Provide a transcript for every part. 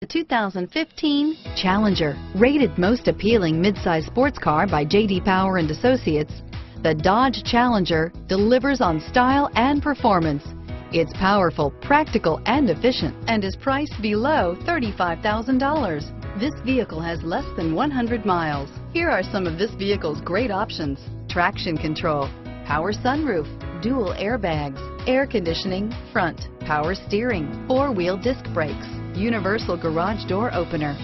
The 2015 Challenger, rated most appealing midsize sports car by J.D. Power and Associates, the Dodge Challenger delivers on style and performance. It's powerful, practical, and efficient, and is priced below $35,000. This vehicle has less than 100 miles. Here are some of this vehicle's great options. Traction control, power sunroof, dual airbags, air conditioning, front, power steering, four-wheel disc brakes, universal garage door opener,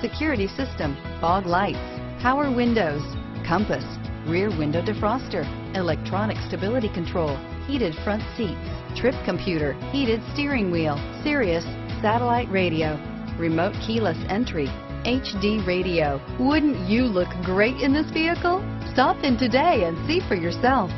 security system, fog lights, power windows, compass, rear window defroster, electronic stability control, heated front seats, trip computer, heated steering wheel, Sirius, satellite radio, remote keyless entry, HD radio. Wouldn't you look great in this vehicle? Stop in today and see for yourself.